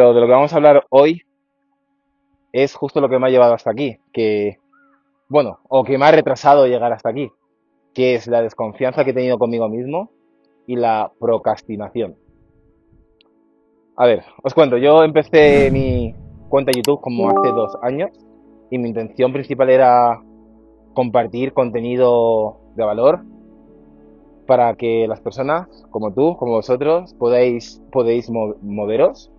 Pero de lo que vamos a hablar hoy es justo lo que me ha llevado hasta aquí, que, bueno, o que me ha retrasado llegar hasta aquí, que es la desconfianza que he tenido conmigo mismo y la procrastinación. A ver, os cuento, yo empecé mi cuenta YouTube como hace dos años y mi intención principal era compartir contenido de valor para que las personas como tú, como vosotros, podáis, podéis moveros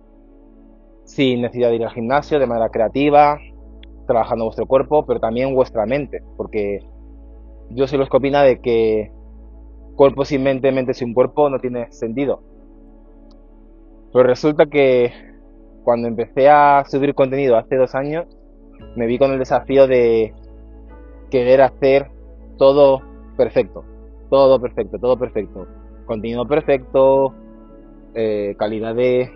sin necesidad de ir al gimnasio, de manera creativa, trabajando vuestro cuerpo, pero también vuestra mente, porque yo soy los que opina de que cuerpo sin mente, mente sin cuerpo no tiene sentido. Pero resulta que cuando empecé a subir contenido hace dos años, me vi con el desafío de querer hacer todo perfecto, todo perfecto, todo perfecto. Contenido perfecto, eh, calidad de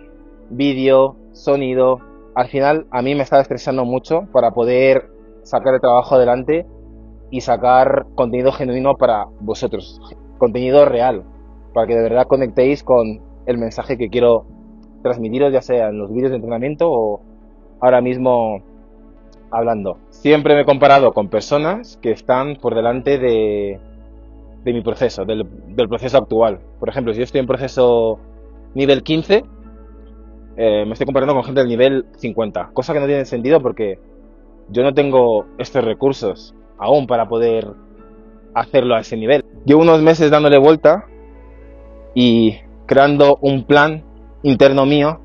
vídeo, sonido. Al final a mí me estaba estresando mucho para poder sacar el trabajo adelante y sacar contenido genuino para vosotros, contenido real, para que de verdad conectéis con el mensaje que quiero transmitiros, ya sea en los vídeos de entrenamiento o ahora mismo hablando. Siempre me he comparado con personas que están por delante de, de mi proceso, del, del proceso actual. Por ejemplo, si yo estoy en proceso nivel 15, eh, me estoy comparando con gente del nivel 50, cosa que no tiene sentido porque yo no tengo estos recursos aún para poder hacerlo a ese nivel. Llevo unos meses dándole vuelta y creando un plan interno mío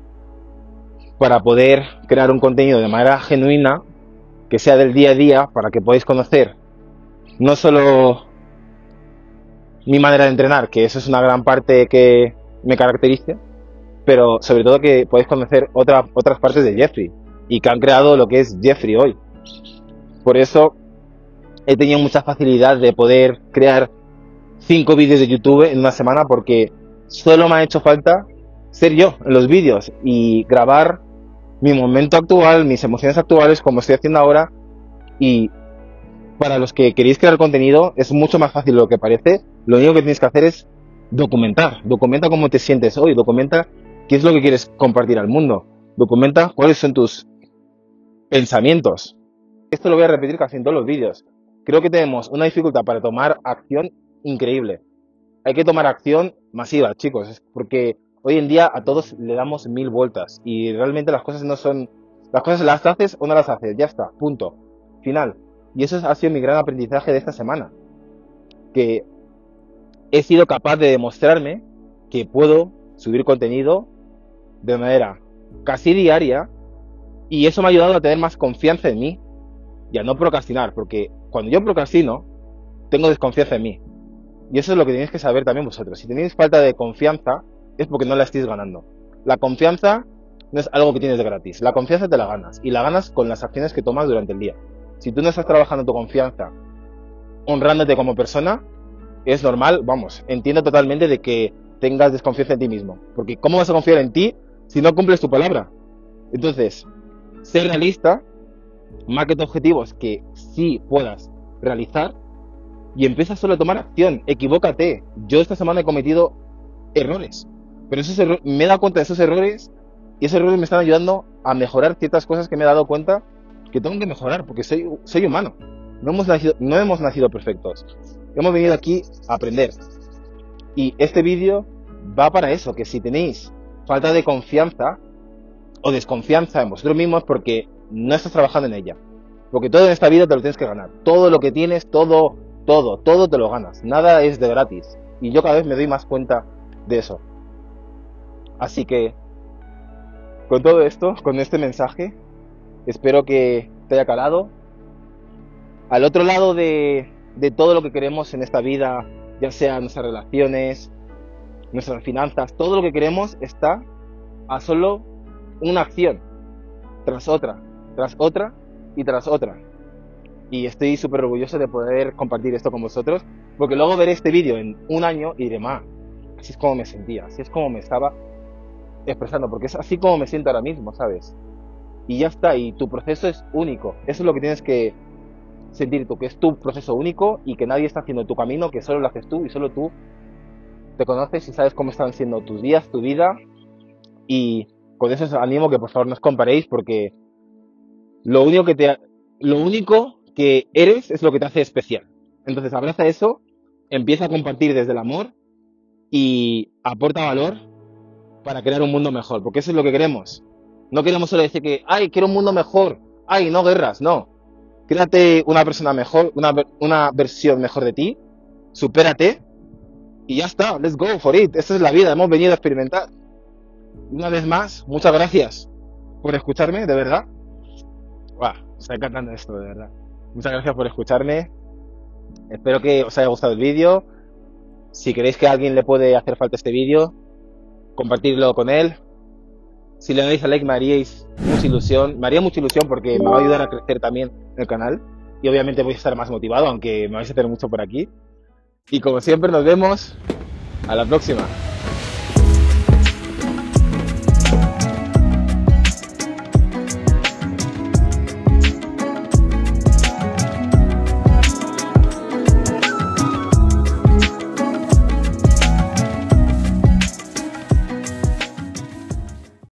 para poder crear un contenido de manera genuina que sea del día a día para que podáis conocer no solo mi manera de entrenar, que eso es una gran parte que me caracteriza, pero sobre todo que podéis conocer otras partes de Jeffrey y que han creado lo que es Jeffrey hoy. Por eso he tenido mucha facilidad de poder crear cinco vídeos de YouTube en una semana porque solo me ha hecho falta ser yo en los vídeos y grabar mi momento actual, mis emociones actuales, como estoy haciendo ahora. Y para los que queréis crear contenido, es mucho más fácil de lo que parece. Lo único que tenéis que hacer es documentar. Documenta cómo te sientes hoy, documenta ¿Qué es lo que quieres compartir al mundo? Documenta cuáles son tus pensamientos. Esto lo voy a repetir casi en todos los vídeos. Creo que tenemos una dificultad para tomar acción increíble. Hay que tomar acción masiva, chicos, porque hoy en día a todos le damos mil vueltas y realmente las cosas no son... Las cosas las haces o no las haces, ya está, punto. Final. Y eso ha sido mi gran aprendizaje de esta semana. Que he sido capaz de demostrarme que puedo subir contenido de manera casi diaria y eso me ha ayudado a tener más confianza en mí y a no procrastinar, porque cuando yo procrastino, tengo desconfianza en mí. Y eso es lo que tenéis que saber también vosotros. Si tenéis falta de confianza, es porque no la estáis ganando. La confianza no es algo que tienes de gratis. La confianza te la ganas. Y la ganas con las acciones que tomas durante el día. Si tú no estás trabajando tu confianza, honrándote como persona, es normal, vamos, entiendo totalmente de que tengas desconfianza en ti mismo. Porque ¿cómo vas a confiar en ti si no cumples tu palabra. Entonces, ser realista, marca objetivos que sí puedas realizar y empieza solo a tomar acción. Equivócate. Yo esta semana he cometido errores, pero esos me he dado cuenta de esos errores y esos errores me están ayudando a mejorar ciertas cosas que me he dado cuenta que tengo que mejorar porque soy, soy humano. No hemos, nacido, no hemos nacido perfectos. Hemos venido aquí a aprender. Y este vídeo va para eso, que si tenéis falta de confianza o desconfianza en vosotros mismos porque no estás trabajando en ella. Porque todo en esta vida te lo tienes que ganar. Todo lo que tienes, todo, todo, todo te lo ganas. Nada es de gratis. Y yo cada vez me doy más cuenta de eso. Así que, con todo esto, con este mensaje, espero que te haya calado. Al otro lado de, de todo lo que queremos en esta vida, ya sea nuestras relaciones, nuestras finanzas, todo lo que queremos está a solo una acción, tras otra, tras otra y tras otra. Y estoy súper orgulloso de poder compartir esto con vosotros, porque luego veré este vídeo en un año y diré, ma, así es como me sentía, así es como me estaba expresando, porque es así como me siento ahora mismo, ¿sabes? Y ya está, y tu proceso es único. Eso es lo que tienes que sentir tú, que es tu proceso único y que nadie está haciendo tu camino, que solo lo haces tú y solo tú te conoces y sabes cómo están siendo tus días, tu vida y con eso os animo que por favor no os comparéis porque lo único que te, lo único que eres es lo que te hace especial. Entonces abraza eso, empieza a compartir desde el amor y aporta valor para crear un mundo mejor, porque eso es lo que queremos. No queremos solo decir que, ay, quiero un mundo mejor, ay, no guerras, no. Créate una persona mejor, una, una versión mejor de ti, supérate y ya está, let's go for it. Esta es la vida, hemos venido a experimentar. Una vez más, muchas gracias por escucharme, de verdad. Buah, está encantando esto, de verdad. Muchas gracias por escucharme. Espero que os haya gustado el vídeo. Si queréis que a alguien le puede hacer falta este vídeo, compartirlo con él. Si le dais a like me haríais mucha ilusión. Me haría mucha ilusión porque me va a ayudar a crecer también el canal. Y obviamente voy a estar más motivado, aunque me vais a tener mucho por aquí. Y como siempre nos vemos a la próxima.